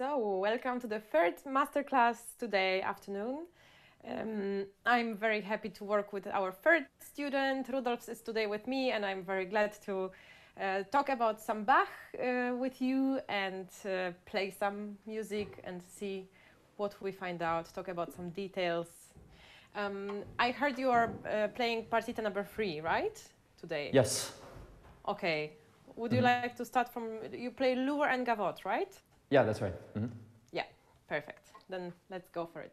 So, welcome to the third masterclass today afternoon. Um, I'm very happy to work with our third student. Rudolf is today with me, and I'm very glad to uh, talk about some Bach uh, with you and uh, play some music and see what we find out, talk about some details. Um, I heard you are uh, playing partita number three, right? Today? Yes. Okay. Would you Mhm. like to start from, you play Loure and Gavotte, right? Yeah, that's right. Mhm. Yeah, perfect. Then let's go for it.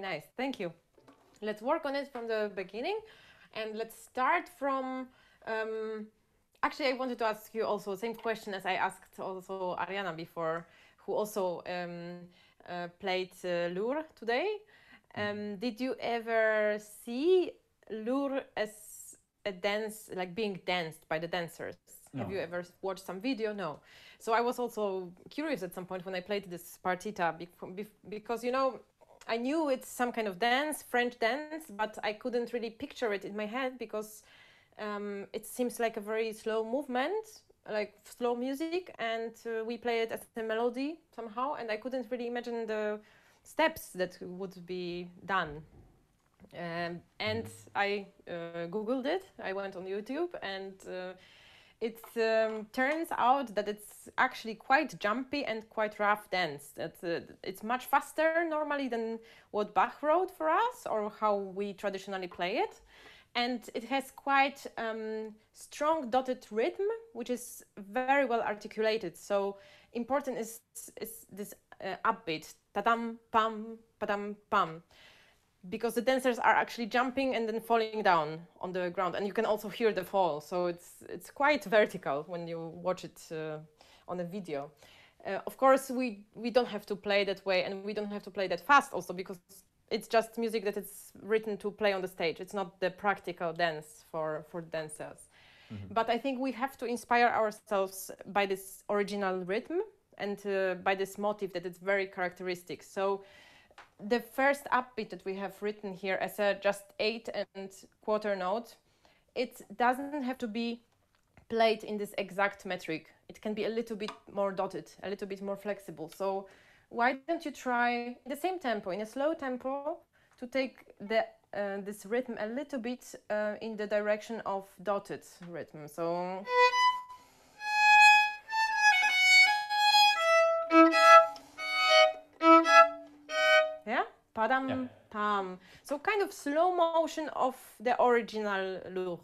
Nice. Thank you. Let's work on it from the beginning and let's start from. Um, actually, I wanted to ask you also the same question as I asked also Ariana before, who also um, uh, played uh, Loure today. Um, did you ever see Loure as a dance, like being danced by the dancers? Have you ever watched some video? No. So I was also curious at some point when I played this partita bec- because you know I knew it's some kind of dance, French dance, but I couldn't really picture it in my head because um, it seems like a very slow movement, like slow music, and uh, we play it as a melody somehow, and I couldn't really imagine the steps that would be done. Um, and I uh, googled it. I went on YouTube, and uh, it um, turns out that it's actually quite jumpy and quite rough dance. That uh, it's much faster normally than what Bach wrote for us or how we traditionally play it, and it has quite um, strong dotted rhythm, which is very well articulated. So important is is this uh, upbeat, ta-dam pam, pa-dam pam because the dancers are actually jumping and then falling down on the ground and you can also hear the fall. So it's it's quite vertical when you watch it uh, on a video. Uh, of course we we don't have to play that way and we don't have to play that fast also because it's just music that is written to play on the stage. It's not the practical dance for for dancers. But i think we have to inspire ourselves by this original rhythm and uh, by this motive it's very characteristic. So the first upbeat that we have written here as a just eight and quarter note, it doesn't have to be played in this exact metric. It can be a little bit more dotted, a little bit more flexible. So why don't you try the same tempo, in a slow tempo, to take the uh, this rhythm a little bit uh, in the direction of dotted rhythm. So Padam, Yeah. pam. So kind of slow motion of the original loure.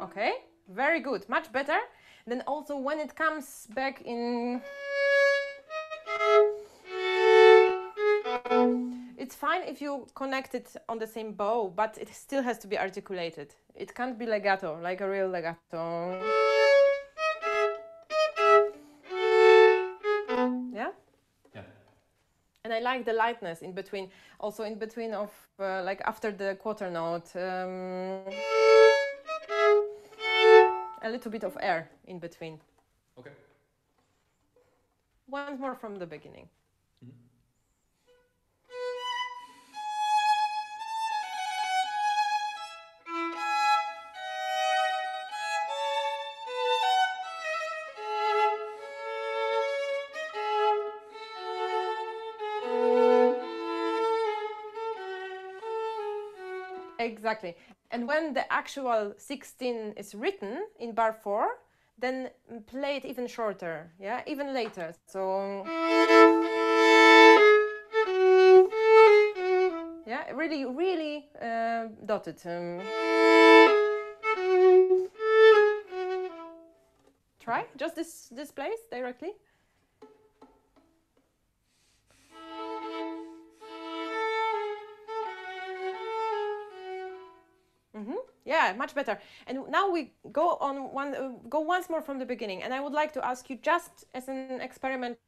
Okay, very good, much better. Then also when it comes back in it's fine if you connect it on the same bow, but it still has to be articulated. It can't be legato, like a real legato. Yeah? Yeah. And I like the lightness in between, also in between of uh, like after the quarter note. Um, a little bit of air in between. Okay. Once more from the beginning. Exactly. And when the actual 16 is written in bar 4, then play it even shorter, yeah, even later. So yeah, really, really uh, dotted. Um, try just this this place directly. Yeah, much better. And now we go on one, uh, go once more from the beginning. And I would like to ask you, just as an experiment,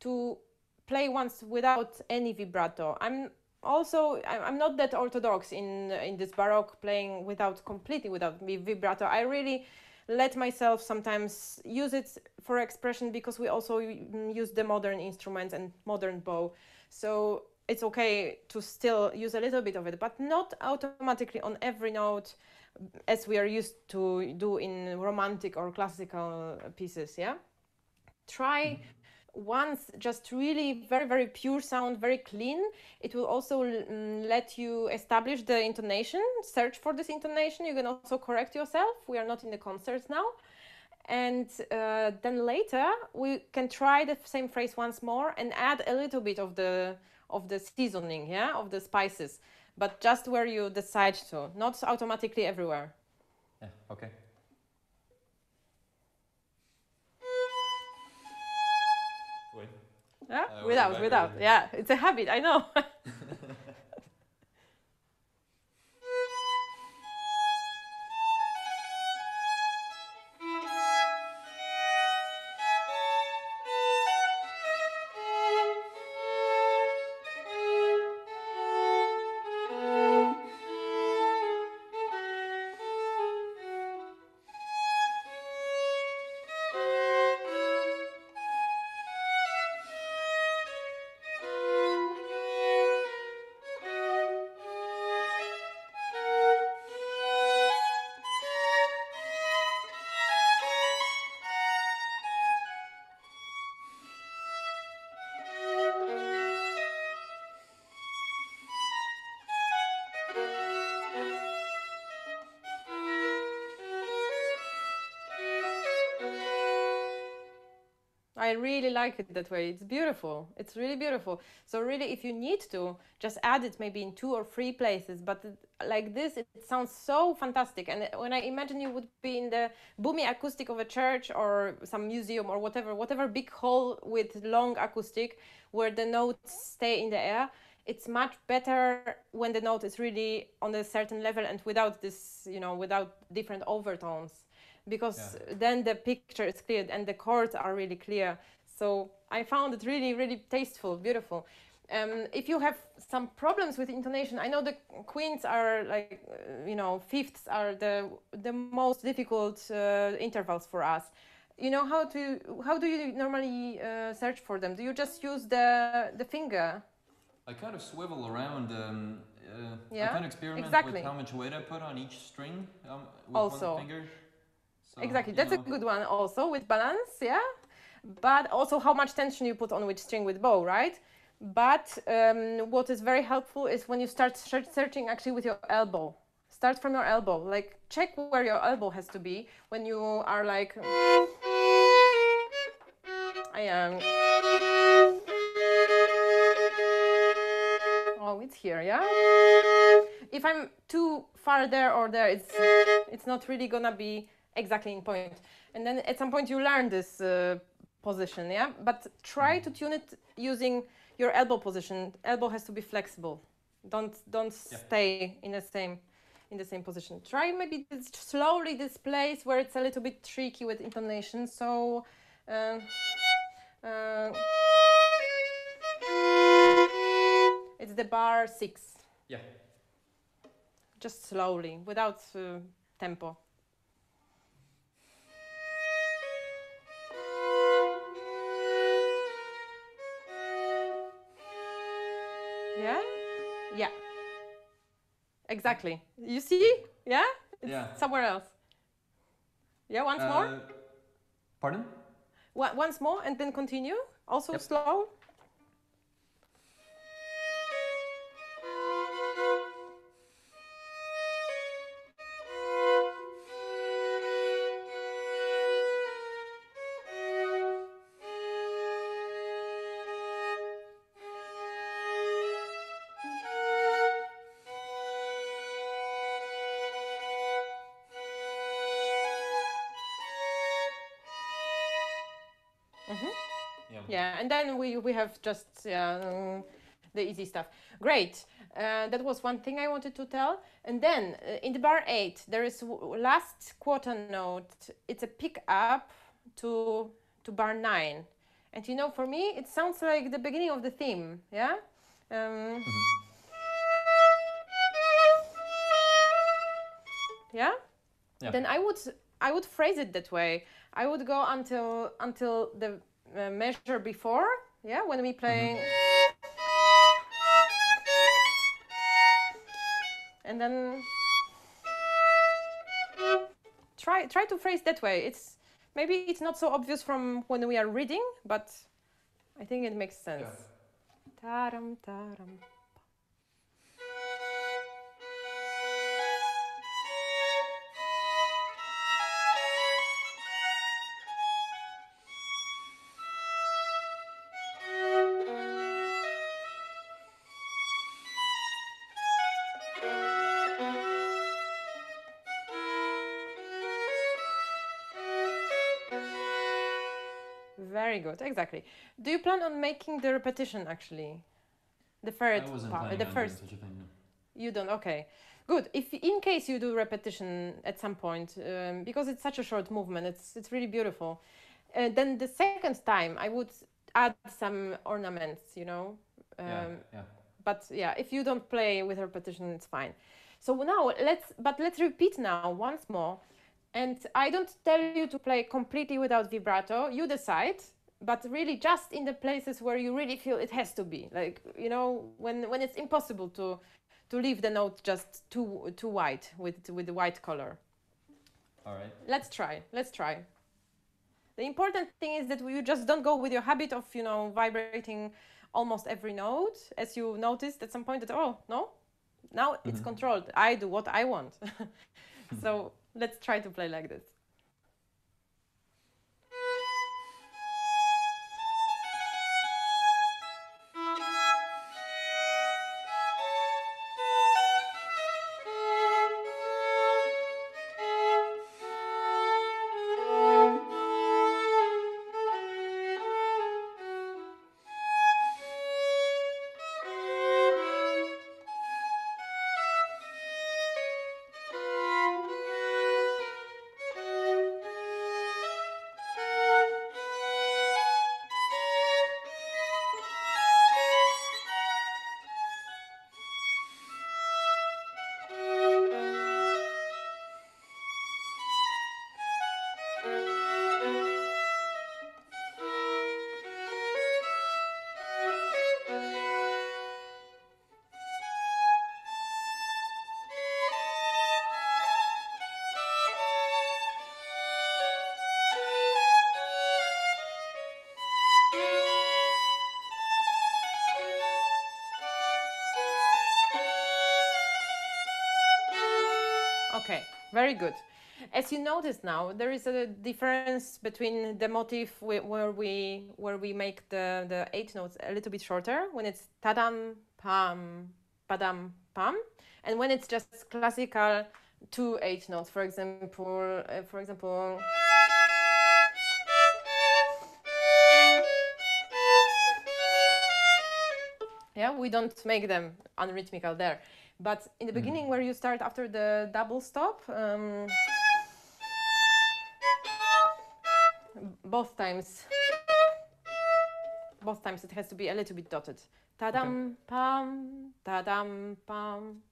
to play once without any vibrato. I'm also I'm not that orthodox in in this baroque playing without completely without vibrato. I really let myself sometimes use it for expression because we also mm, use the modern instruments and modern bow. So it's okay to still use a little bit of it, but not automatically on every note as we are used to do in romantic or classical pieces. Yeah, try once just really very very pure sound very clean. It will also mm, let you establish the intonation. Search for this intonation. You can also correct yourself. We are not in the concerts now. And uh, then later we can try the same phrase once more and add a little bit of the of the seasoning yeah of the spices but just where you decide to not automatically everywhere Yeah. Okay. Wait. yeah Uh, without without- without yeah it's a habit i know I really like it that way. It's beautiful. It's really beautiful. So really, if you need to, just add it maybe in two or three places. But like this, it sounds so fantastic. And when I imagine you would be in the boomy acoustic of a church or some museum or whatever, whatever big hall with long acoustic, where the notes stay in the air, it's much better when the note is really on a certain level and without this, you know, without different overtones because Yeah. then the picture is clear and the chords are really clear. So I found it really, really tasteful, beautiful. Um, if you have some problems with intonation, I know the quints are like, uh, you know, fifths are the the most difficult uh, intervals for us. You know how to how do you normally uh, search for them? Do you just use the the finger? I kind of swivel around. Um, uh, I kind of experiment exactly. with how much weight I put on each string um, with Also. one finger. So, exactly, that's a good one also with balance. Yeah, but also how much tension you put on which string with bow, right? But um, what is very helpful is when you start searching actually with your elbow. Start from your elbow. Like check where your elbow has to be when you are like. I am. Oh, it's here, yeah. If I'm too far there or there, it's it's not really gonna be exactly in point. And then at some point you learn this uh, position, yeah. But try to tune it using your elbow position. Elbow has to be flexible. Don't don't Yeah. stay in the same in the same position. Try maybe this, slowly this place where it's a little bit tricky with intonation. So. Uh, uh, it's the bar six. Yeah. Just slowly, without uh, tempo. Yeah? Yeah. Exactly. You see? Yeah? It's Yeah. somewhere else. Yeah, once more? Uh, Pardon? Once more and then continue. Also Yep. slow. And then we we have just um, the easy stuff. Great. Uh, that was one thing I wanted to tell. And then uh, in the bar eight, there is last quarter note. It's a pick up to to bar nine, and you know, for me, it sounds like the beginning of the theme. Yeah. Um, Yeah. Yeah. Then I would I would phrase it that way. I would go until until the uh, measure before. Yeah, when we play. And then try try to phrase that way. It's maybe it's not so obvious from when we are reading, but I think it makes sense. Taram taram. Good, exactly. Do you plan on making the repetition actually? The third part, the first. thing. no. You don't. Okay, good. If in case you do repetition at some point, um, because it's such a short movement, it's it's really beautiful. Uh, then the second time, I would add some ornaments. You know. Um, yeah. Yeah. but yeah if you don't play with repetition it's fine so now let's but let's repeat now once more and i don't tell you to play completely without vibrato you decide but really just in the places where you really feel it has to be. Like you know when when it's impossible to to leave the note just too too white with with the white color. All right. let's try. Let's try. The important thing is that you just don't go with your habit of you know vibrating almost every note as you noticed at some point that oh no now it's Mhm. controlled. I do what i want. So let's try to play like this Very good. As you notice now, there is a difference between the motif where we where we make the, the eight notes a little bit shorter when it's tadam pam padam pam, and when it's just classical two eight notes. For example, uh, for example. Yeah, we don't make them unrhythmical there. But in the beginning, where you start after the double stop, um, both times, both times it has to be a little bit dotted. Tadam pam, tadam pam.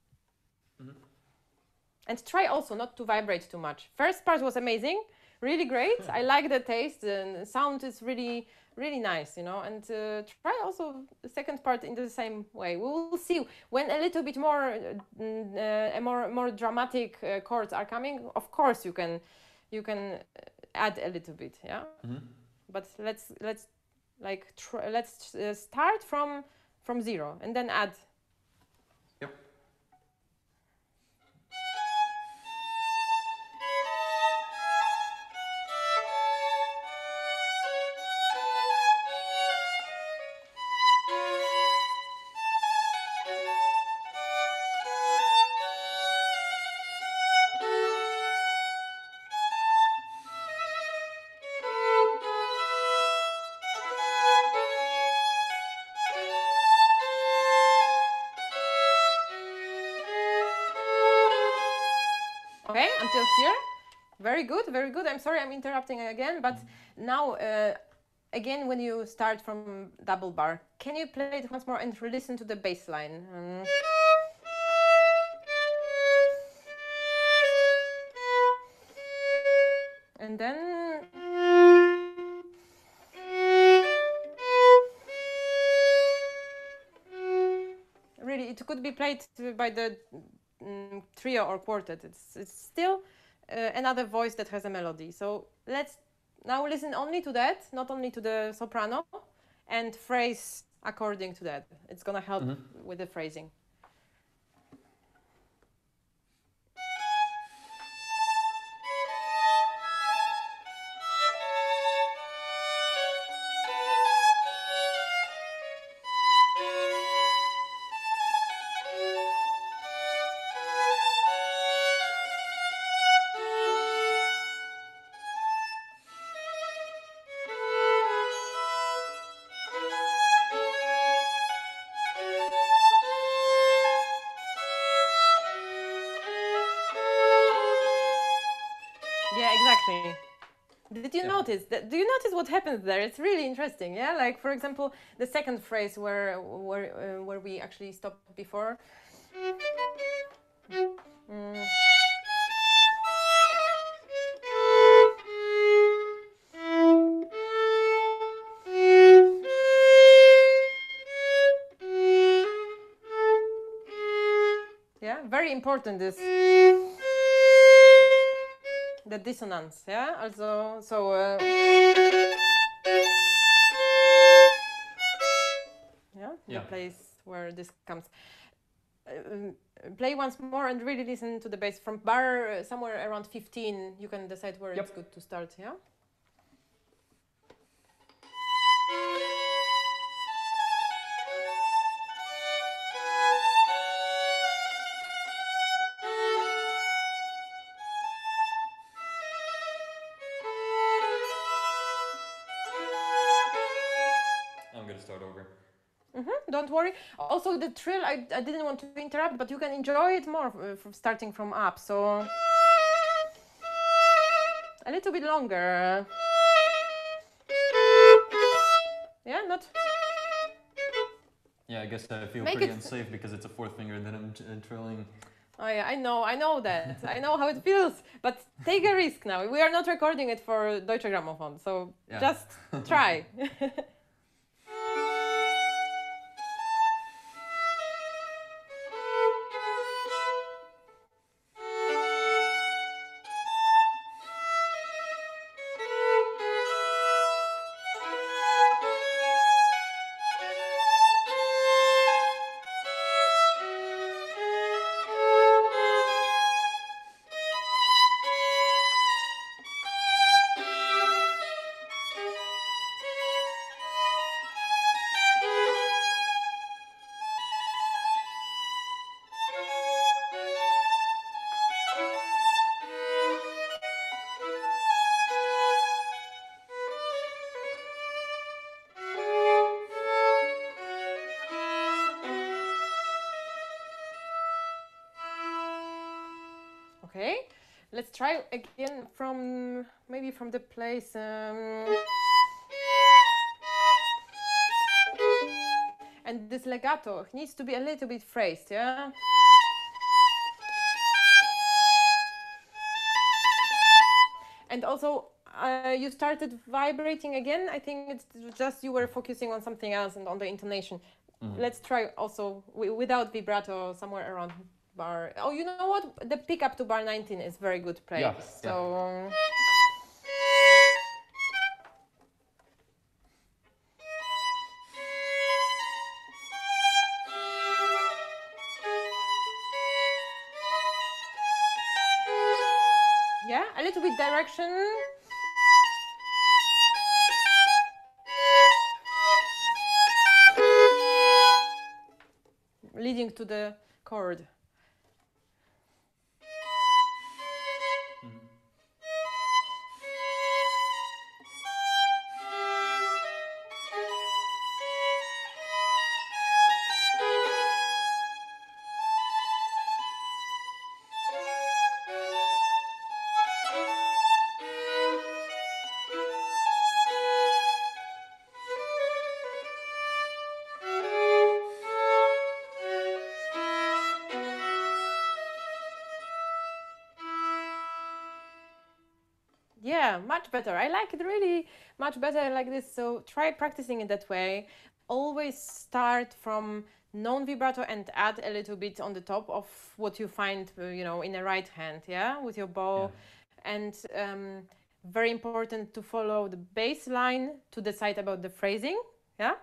And try also not to vibrate too much. First part was amazing, really great. I like the taste and sound is really, really nice, you know. And uh, try also the second part in the same way. We will see when a little bit more, uh, mm, uh, more, more dramatic uh, chords are coming. Of course, you can, you can add a little bit, yeah. But let's let's like tr- let's uh, start from from zero and then add Very good, very good. I'm sorry I'm interrupting again, but now, uh, again, when you start from double bar, can you play it once more and listen to the bass line? Um, and then. Really, it could be played by the mm, trio or quartet. It's, it's still uh, another voice that has a melody. So let's now listen only to that, not only to the soprano, and phrase according to that. It's gonna help with the phrasing. Notice that? Do you notice what happens there? It's really interesting. Yeah, like for example, the second phrase where where uh, where we actually stopped before. Mm. Yeah, very important this the dissonance. Yeah, also so. Uh, yeah, the place where this comes. Uh, play once more and really listen to the bass from bar uh, somewhere around 15 you can decide where it's good to start yeah don't worry also the trill I, I didn't want to interrupt but you can enjoy it more uh, from starting from up so a little bit longer yeah not Yeah, I guess I feel Make pretty unsafe because it's a fourth finger that I'm uh, trilling. Oh yeah, I know, I know that. I know how it feels. But take a risk now. We are not recording it for Deutsche Grammophon, so Yeah. just try. let's try again from maybe from the place. Um, and this legato needs to be a little bit phrased, yeah? And also, uh, you started vibrating again. I think it's just you were focusing on something else and on the intonation. Mhm. Let's try also wi- without vibrato somewhere around bar. Oh, you know what? The pickup to bar 19 is very good place. Yeah, So. um, Yeah, a little bit direction. Leading to the chord. Yeah, much better. I like it really much better like this. So try practicing it that way. Always start from non vibrato and add a little bit on the top of what you find, uh, you know, in the right hand, yeah, with your bow. And um, very important to follow the bass line to decide about the phrasing, yeah,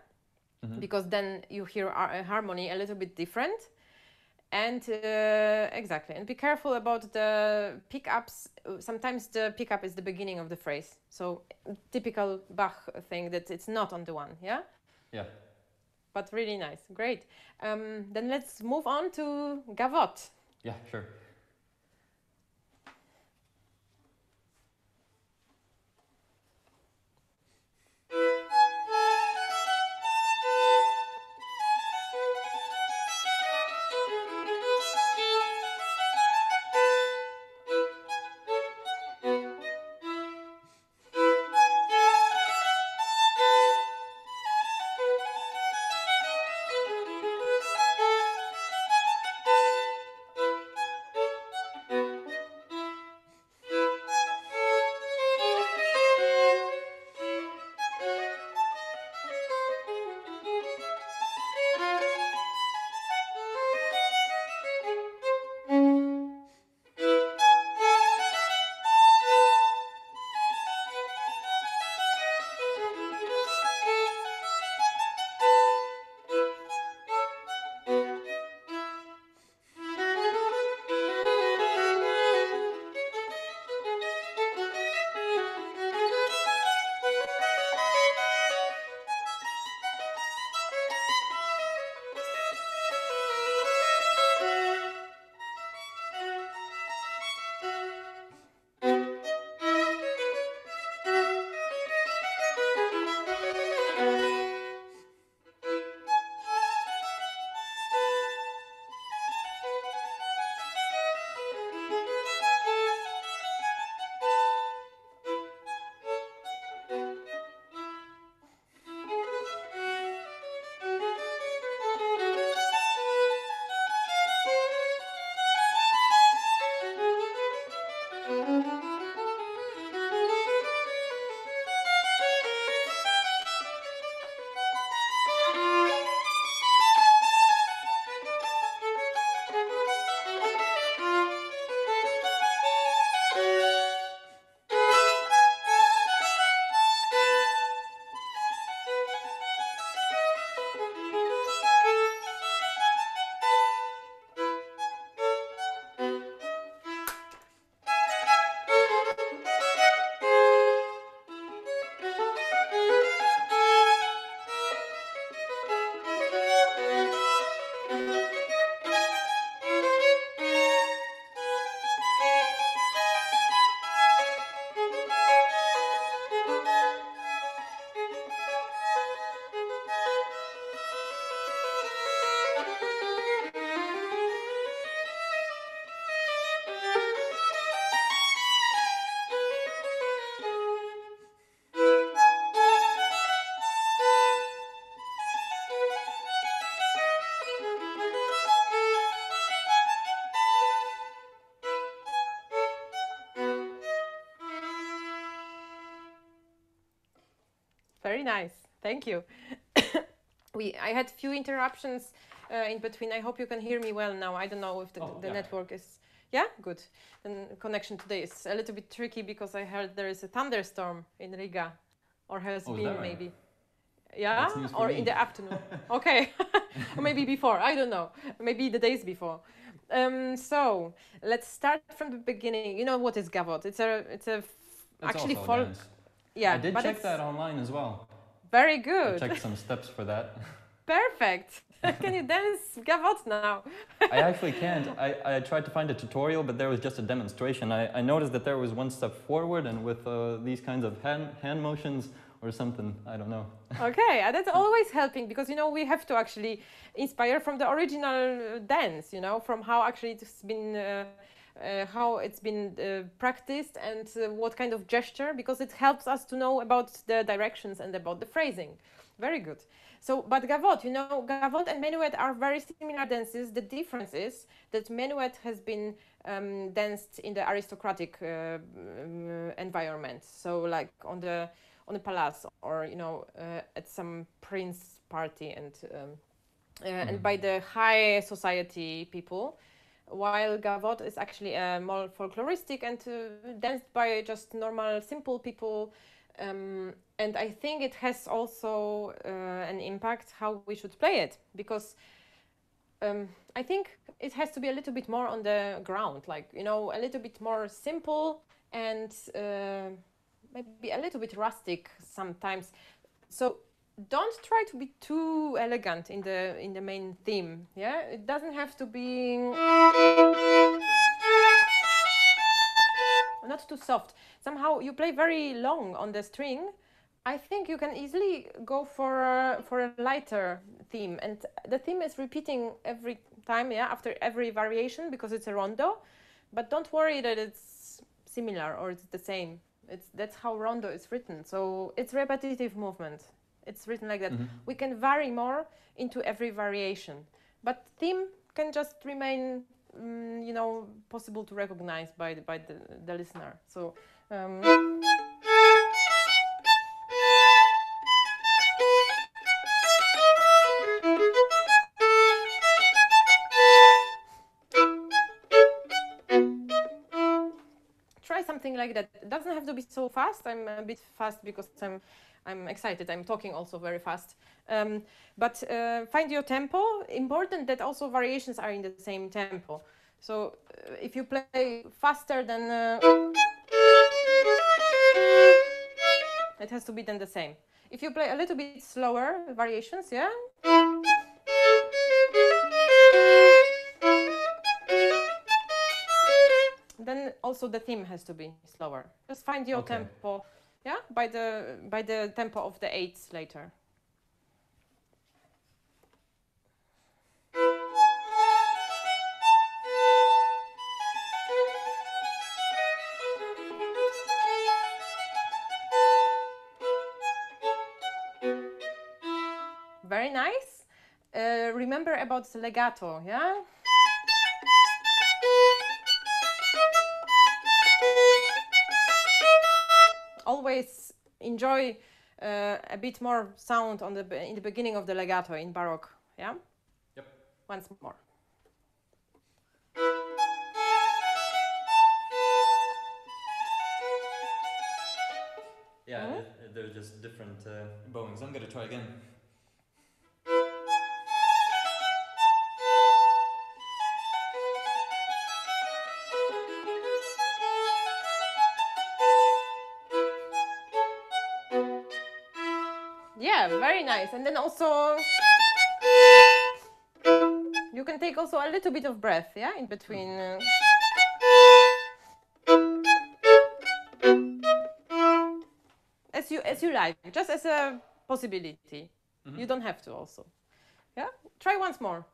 Mhm. because then you hear a harmony a little bit different. And uh, exactly, and be careful about the pickups. Sometimes the pickup is the beginning of the phrase, so typical Bach thing that it's not on the one, yeah. Yeah. But really nice, great. Um, then let's move on to gavotte. Yeah, sure. Very nice. Thank you. we I had few interruptions uh, in between. I hope you can hear me well now. I don't know if the, Oh, the yeah. network is yeah good. The connection today is a little bit tricky because I heard there is a thunderstorm in Riga, or has Oh, been that right? maybe. Yeah, That's news for or me. in the afternoon. okay, or maybe before. I don't know. Maybe the days before. Um, so let's start from the beginning. You know what is gavotte? It's a it's a It's actually folk. dance. Yeah, I did check that online as well. Very I good. checked some steps for that. Perfect. Can you dance gavotte now? I actually can't. I, I tried to find a tutorial, but there was just a demonstration. I, I noticed that there was one step forward and with uh, these kinds of hand, hand motions or something. I don't know. okay, that's always helping because you know we have to actually inspire from the original dance. You know from how actually it's been. Uh, uh, how it's been uh, practiced and uh, what kind of gesture because it helps us to know about the directions and about the phrasing. Very good. So but gavotte you know gavotte and menuet are very similar dances. The difference is that menuet has been um, danced in the aristocratic uh, um, environment. So like on the on the palace or you know uh, at some prince party and um, uh, and by the high society people while gavotte is actually uh, more folkloristic and uh, danced by just normal simple people. Um, and i think it has also uh, an impact how we should play it because um, i think it has to be a little bit more on the ground like you know a little bit more simple and uh, maybe a little bit rustic sometimes. So don't try to be too elegant in the in the main theme yeah? It doesn't have to be not too soft. Somehow you play very long on the string. I think you can easily go for a, for a lighter theme. And the theme is repeating every time yeah after every variation because it's a rondo. But don't worry that it's similar or it's the same. It's that's how rondo is written. So it's repetitive movement it's written like that. Mhm. we can vary more into every variation but theme can just remain mm, you know possible to recognize by the, by the, the listener. So um, try something like that. It doesn't have to be so fast. I'm a bit fast because i'm i'm excited. I'm talking also very fast. Um, but uh, find your tempo. Important that also variations are in the same tempo. So uh, if you play faster than uh, it has to be then the same. If you play a little bit slower variations yeah? Then also the theme has to be slower. Just find your Okay. tempo yeah by the by the tempo of the eights later. Very nice. Uh, remember about the legato yeah always enjoy uh, a bit more sound on the in the beginning of the legato in baroque yeah Yep. once more Yeah, it- it- they're just different uh, bowings. I'm gonna try again. Nice. And then also you can take also a little bit of breath yeah in between uh, as you as you like just as a possibility. Mhm. you don't have to also. Yeah? Try once more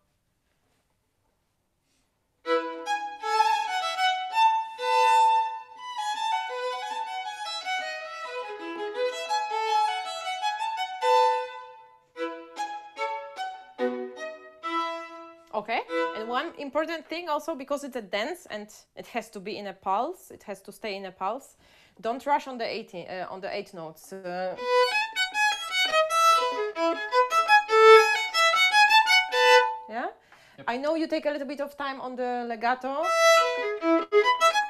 Okay, and one important thing also because it's a dance and it has to be in a pulse, it has to stay in a pulse. Don't rush on the eight uh, on the eight notes. Uh, yeah, yep. I know you take a little bit of time on the legato,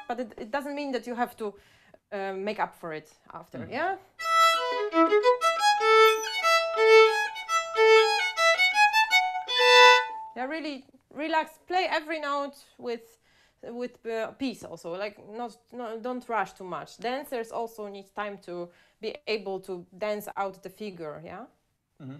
but it, it doesn't mean that you have to uh, make up for it after. Mm -hmm. Yeah. Really relax. Play every note with with uh, peace also. Like not, no, don't rush too much. Dancers also need time to be able to dance out the figure. Yeah. Mm.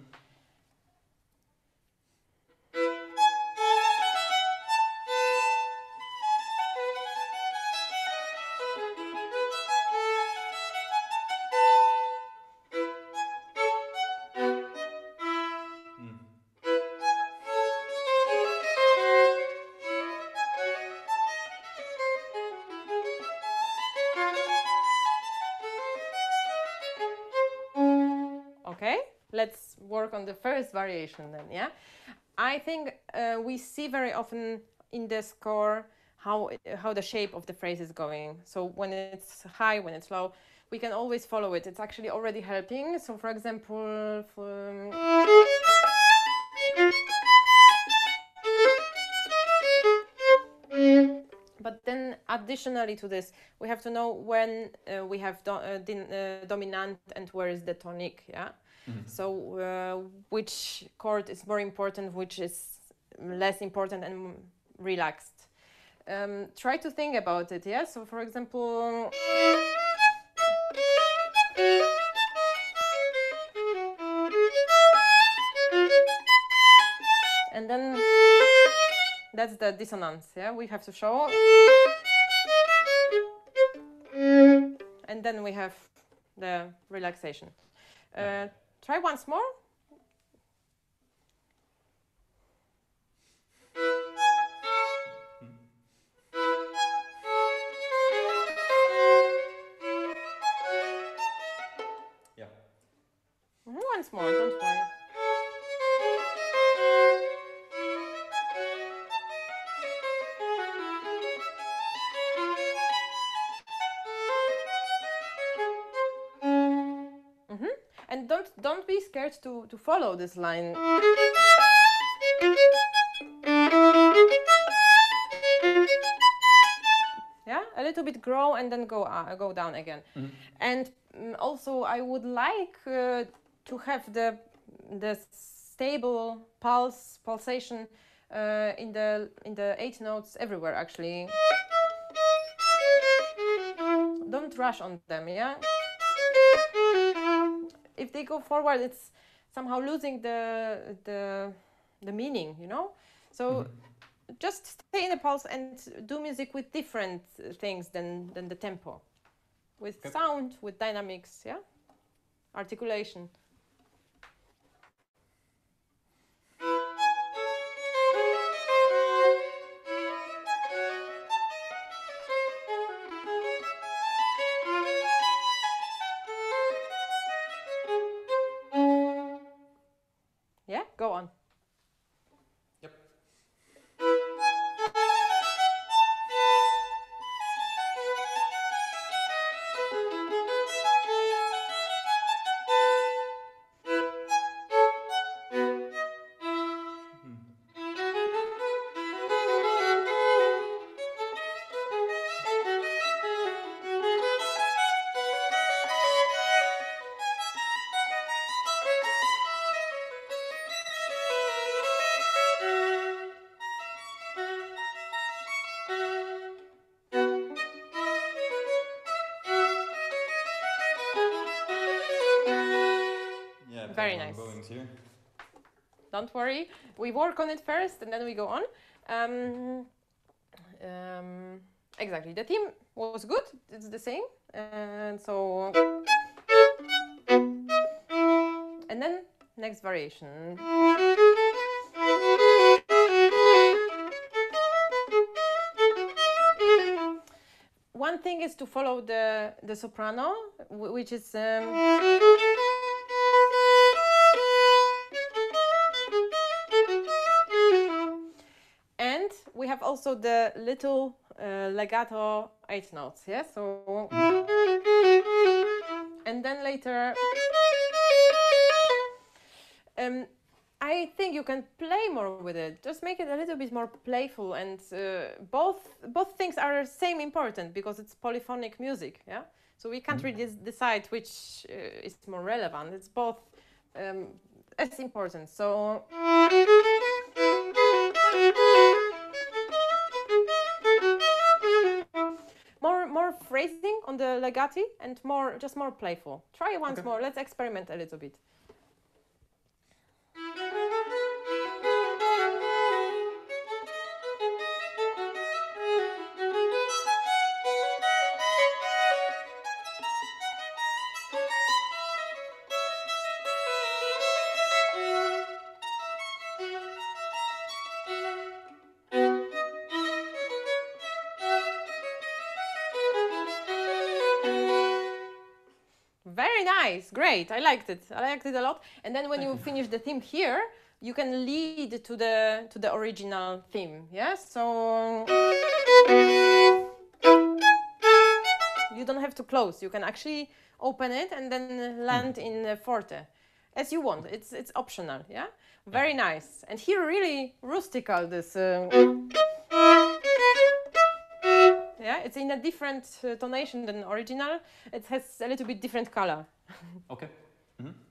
Variation then, yeah? I think uh, we see very often in the score how, how the shape of the phrase is going. So when it's high, when it's low, we can always follow it. It's actually already helping. So for example, for, additionally to this, we have to know when uh, we have do, uh, din, uh, dominant and where is the tonic, yeah? Mhm. So uh, which chord is more important, which is less important and relaxed. Um, try to think about it, yeah? So for example, and then that's the dissonance, yeah? We have to show. Then we have the relaxation. Uh, try once more. To to follow this line. Yeah, a little bit grow and then go uh, go down again. Mhm. And mm, also, I would like uh, to have the the stable pulse pulsation uh, in the in the eight notes everywhere. Actually, don't rush on them. Yeah. If they go forward, it's somehow losing the the the meaning. You know. So Mhm. just stay in the pulse and do music with different uh, things than than the tempo, with Okay. sound, with dynamics. Yeah. Articulation. Worry. We work on it first and then we go on. Um, um, exactly. The theme was good. It's the same. And so. And then next variation. One thing is to follow the, the soprano, which is. Um, we have also the little uh, legato eight notes, yeah? So. And then later. Um, I think you can play more with it. Just make it a little bit more playful, and uh, both both things are same important because it's polyphonic music. Yeah, so we can't really decide which uh, is more relevant. It's both um, as important. So. On the legati and more, just more playful. Try once Okay. more. Let's experiment a little bit. Nice, great. I liked it. I liked it a lot. And then when you finish the theme here, you can lead to the to the original theme. Yes. So you don't have to close. You can actually open it and then land in the forte, as you want. It's it's optional. Yeah. Very nice. And here really rustical. This. Uh, yeah, it's in a different uh, tonation than original. It has a little bit different color. Okay. Mhm. Go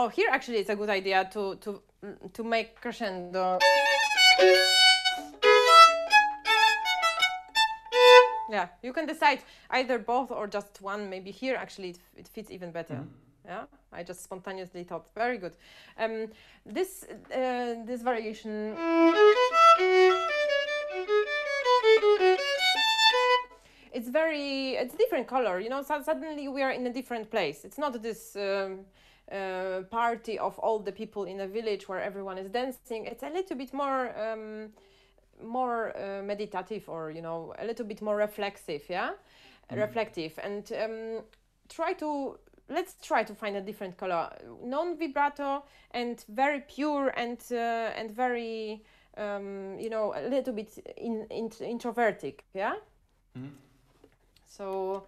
oh, here actually it's a good idea to to to make crescendo. Yeah, you can decide either both or just one. Maybe here actually it, it fits even better. Yeah, I just spontaneously thought very good. Um, this uh, this variation. It's very it's different color. You know, so suddenly we are in a different place. It's not this. Um, uh, party of all the people in a village where everyone is dancing. It's a little bit more um, more uh, meditative or you know a little bit more reflexive yeah reflective and um, try to let's try to find a different color non vibrato and very pure and uh, and very um, you know a little bit in, in, introvertic yeah Mhm. so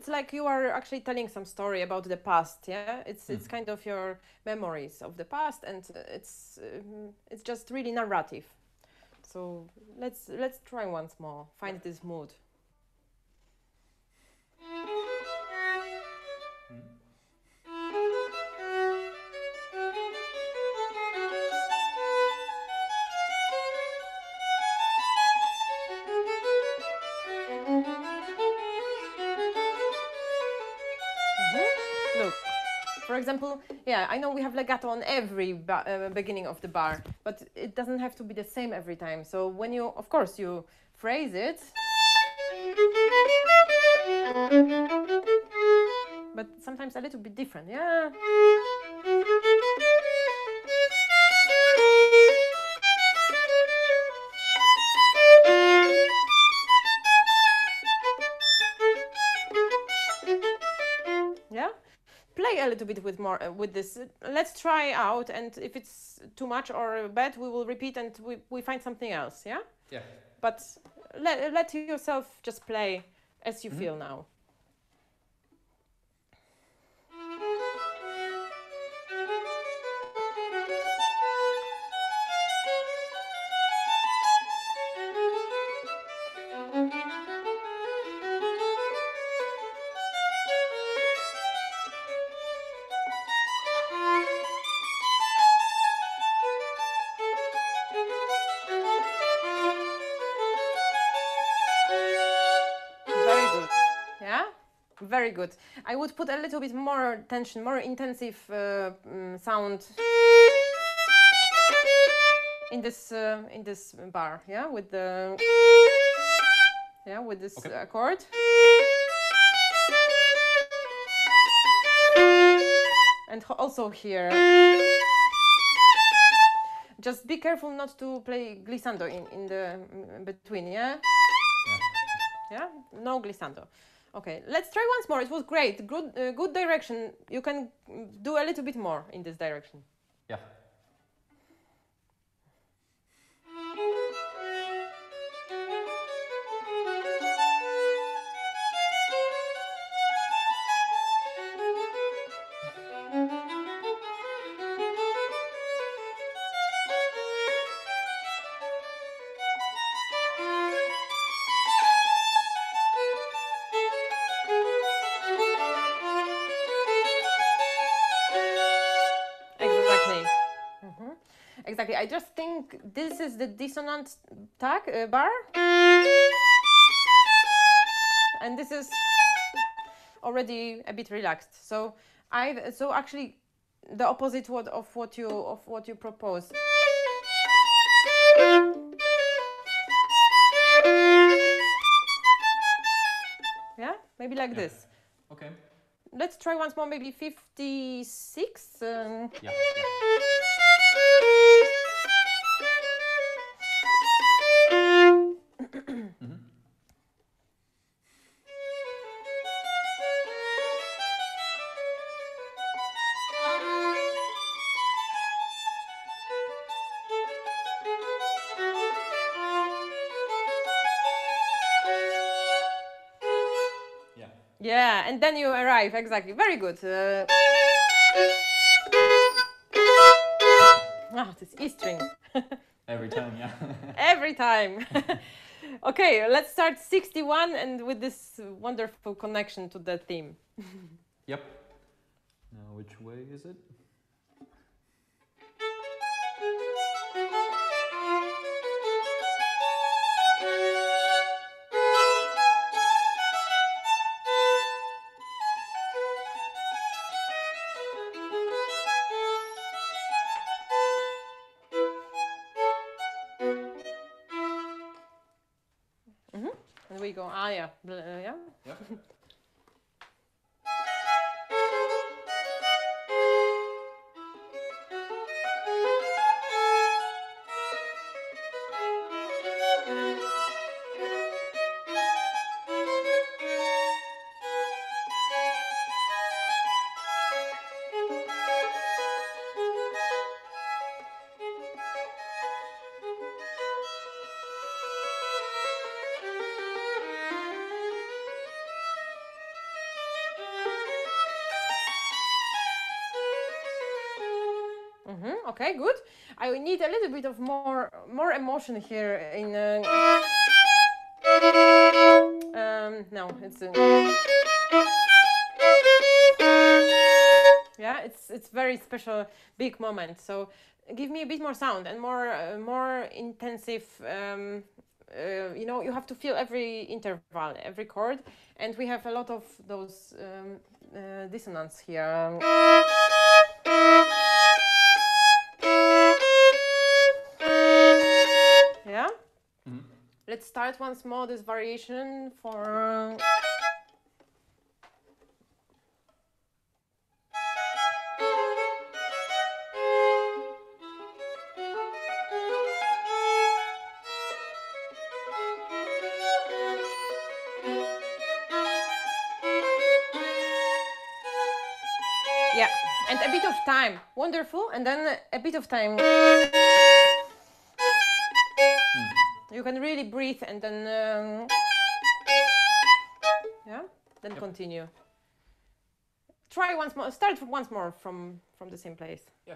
it's like you are actually telling some story about the past yeah? It's it's kind of your memories of the past and uh, it's um, it's just really narrative. So let's let's try once more find this mood example, yeah, I know we have legato on every uh, beginning of the bar, but it doesn't have to be the same every time. So when you, of course, you phrase it, but sometimes a little bit different. Yeah. A little bit with more uh, with this. Let's try out, and if it's too much or bad, we will repeat and we, we find something else. Yeah. Yeah. But let let yourself just play as you feel now. Very good. I would put a little bit more tension, more intensive uh, mm, sound in this uh, in this bar. Yeah, with the yeah with this Okay. uh, chord. And also here. Just be careful not to play glissando in, in the mm, between, yeah? Yeah, no glissando. Okay, let's try once more. It was great. Good, uh, good direction. You can do a little bit more in this direction. Yeah. I just think this is the dissonant tag uh, bar, and this is already a bit relaxed. So I so actually the opposite what of what you of what you propose. Yeah, maybe like Yeah. this. Okay. Let's try once more, maybe 56. Um, Yeah. yeah. And then you arrive exactly. Very good. Uh, ah, this E string Every time, yeah. every time. okay, let's start 61 and with this wonderful connection to the theme. yep. Now, which way is it? ja. ja. Okay, good. I need a little bit of more more emotion here in. Uh, um, no, it's. Uh, yeah, it's it's very special, big moment. So give me a bit more sound and more uh, more intensive. Um, uh, you know, you have to feel every interval, every chord, and we have a lot of those um, uh, dissonance here. Let's start once more this variation for. Yeah, and a bit of time. Wonderful. And then a bit of time. You can really breathe and then. Um, yeah, then continue. Try once more. Start once more from from the same place. Yeah.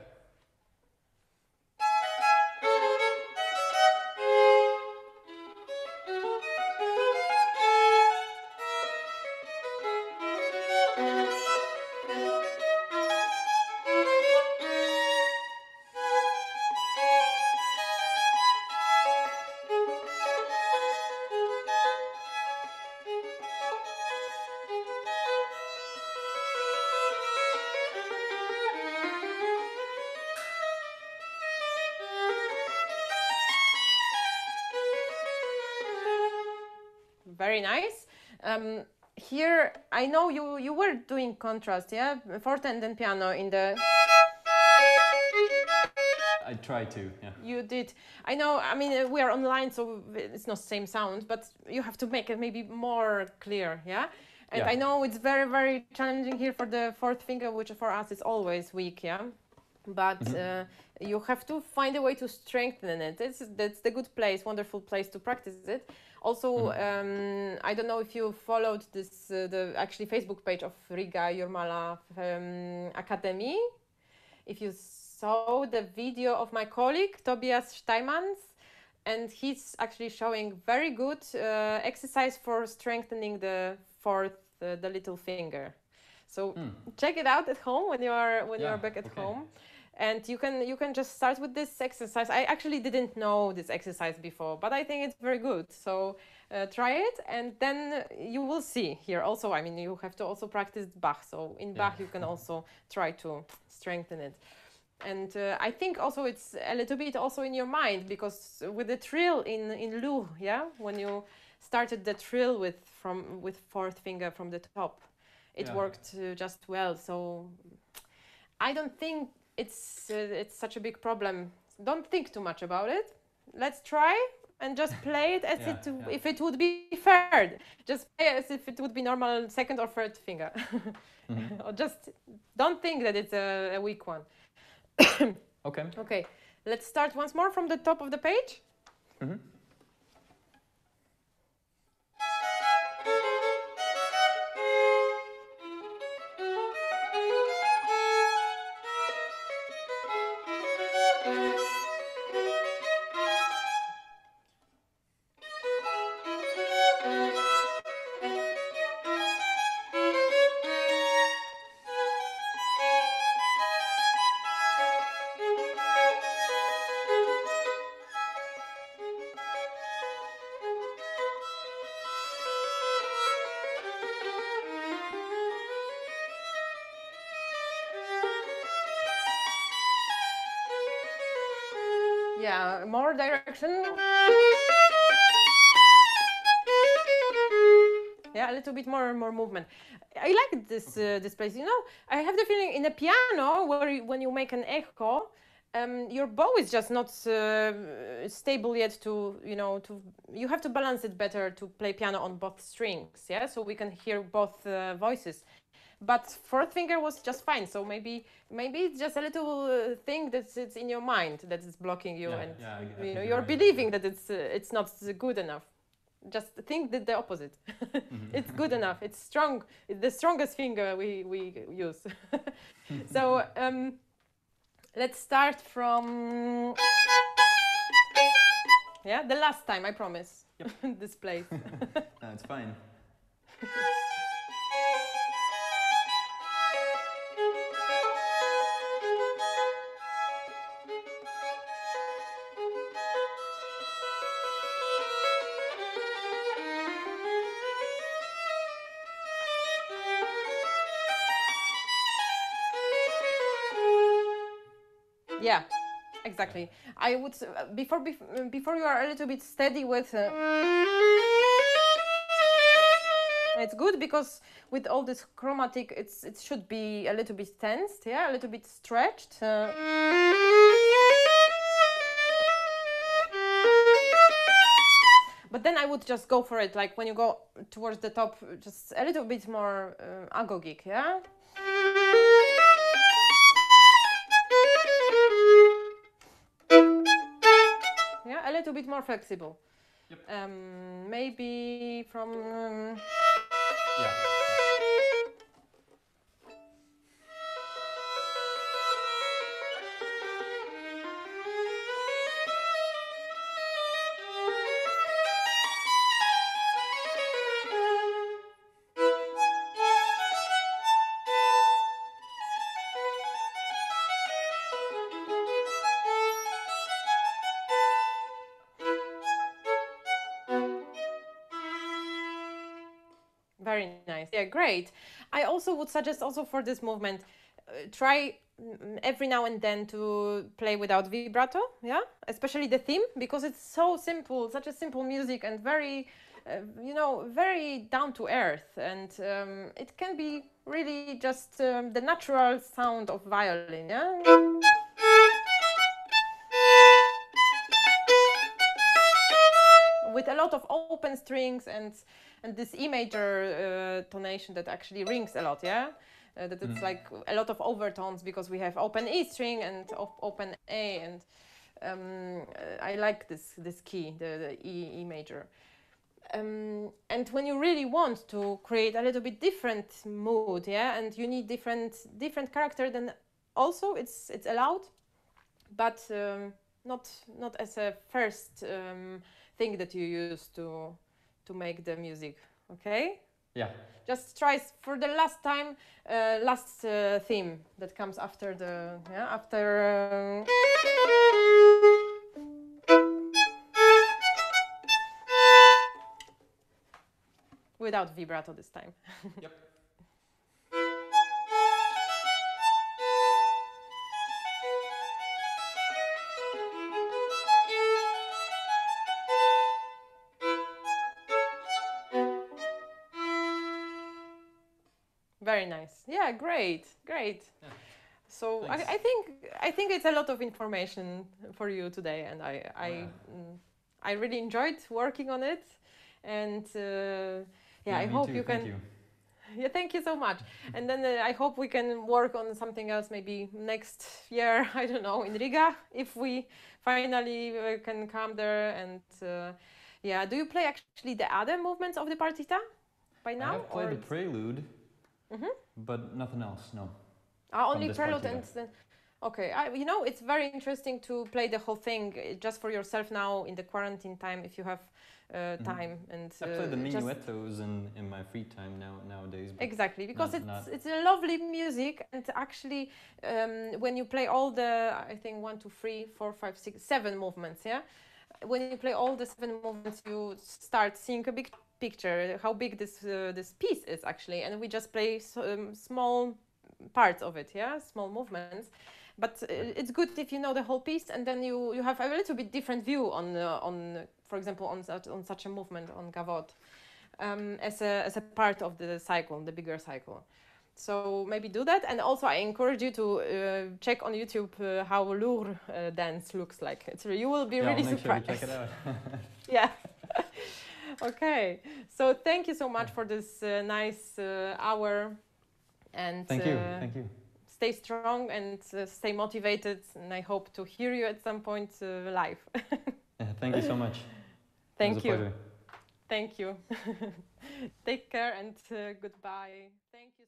Very nice. Um, here, I know you you were doing contrast, yeah, forte and then piano in the. I try to, yeah. You did. I know. I mean, uh, we are online, so it's not the same sound, but you have to make it maybe more clear, yeah. And Yeah. I know it's very very challenging here for the fourth finger, which for us is always weak, yeah. But uh, you have to find a way to strengthen it. It's, that's the good place, wonderful place to practice it. Also, um, I don't know if you followed this uh, the actually Facebook page of Riga Jurmala um, Academy if you saw the video of my colleague Tobias Steymans, and he's actually showing very good uh, exercise for strengthening the fourth, uh, the little finger. So check it out at home when you are when you are back at okay. home, and you can you can just start with this exercise. I actually didn't know this exercise before, but I think it's very good. So uh, try it, and then you will see here. Also, I mean, you have to also practice Bach. So in Bach, you can also try to strengthen it. And uh, I think also it's a little bit also in your mind because with the trill in in Loure, yeah, when you started the trill with from with fourth finger from the top, it Yeah. worked uh, just well. So I don't think it's uh, it's such a big problem. Don't think too much about it. Let's try and just play it as Yeah, it yeah. if it would be third. Just play as if it would be normal second or third finger. or just don't think that it's a, a weak one. Okay. Okay, let's start once more from the top of the page. Mhm. Yeah, little bit more and more movement. I like this uh, this place. You know, I have the feeling in a piano where you, when you make an echo, um, your bow is just not uh, stable yet. To you know, to you have to balance it better to play piano on both strings. Yeah, so we can hear both uh, voices. But fourth finger was just fine. So maybe maybe it's just a little uh, thing that's it's in your mind that is blocking you, Yeah, and yeah, you know you're right. believing that it's uh, it's not good enough. Just think that the opposite. it's good enough. It's strong. It's the strongest finger we we use. so um, let's start from. Yeah, the last time I promise. this place. That's fine. Exactly. I would uh, before bef- before you are a little bit steady with. Uh, it's good because with all this chromatic, it's it should be a little bit tensed, yeah, a little bit stretched. Uh, but then I would just go for it, like when you go towards the top, just a little bit more uh, agogic, yeah. Little bit more flexible. Yep. Um, maybe from. Um, Yeah. Very nice. Yeah, great. I also would suggest also for this movement, uh, try mm, every now and then to play without vibrato. Yeah, especially the theme because it's so simple, such a simple music and very uh, you know, very down to earth, and um, it can be really just um, the natural sound of violin. Yeah. With a lot of open strings and and this E major uh, tonation that actually rings a lot, yeah. Uh, that it's Mhm. like a lot of overtones because we have open E string and op- open A, and um, uh, I like this this key, the, the E, e major. Um, and when you really want to create a little bit different mood, yeah, and you need different different character, then also it's it's allowed, but um, not not as a first um, thing that you use to to make the music. Okay, Yeah. just try for the last time, uh, last uh, theme that comes after the yeah after. Uh, Without vibrato this time. Yep. Yeah, great, great. Yeah. So I, I think I think it's a lot of information for you today, and I I Yeah. mm, I really enjoyed working on it, and uh, yeah, I hope too, you thank can. You. Yeah, thank you so much. And then uh, I hope we can work on something else maybe next year. I don't know in Riga if we finally uh, can come there. And uh, yeah, do you play actually the other movements of the partita by now? I have played the prelude, Mhm. but nothing else. No. Ah, only prelude and then. Okay, I, you know it's very interesting to play the whole thing uh, just for yourself now in the quarantine time if you have uh, Mhm. time and. I play the uh, just- minuettos in, in my free time now nowadays. Exactly, because not- it's not- it's a lovely music, and actually, um, when you play all the, I think one, two, three, four, five, six, seven movements, yeah. When you play all the seven movements, you start seeing a big picture, how big this uh, this piece is actually, and we just play um, small parts of it, yeah, small movements. But uh, it's good if you know the whole piece, and then you you have a little bit different view on uh, on, for example, on such on such a movement on gavotte um, as a as a part of the cycle, the bigger cycle. So maybe do that, and also I encourage you to uh, check on YouTube uh, how loure uh, dance looks like. It's you will be yeah, really surprised. sure to check it out. yeah. okay. So thank you so much for this uh, nice uh, hour, and thank you. uh, Thank you. stay strong and uh, stay motivated. And I hope to hear you at some point uh, live. Yeah, thank you so much. thank it was a you. Thank you. Take care and uh, goodbye. Thank you.